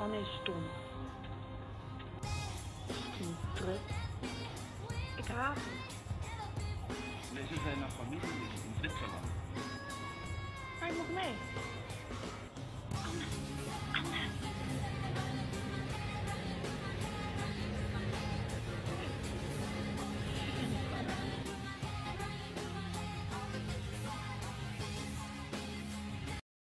Anne is stom. Een trut. Ik haat hem. We zijn naar familie in Zwitserland. Hij moet mee.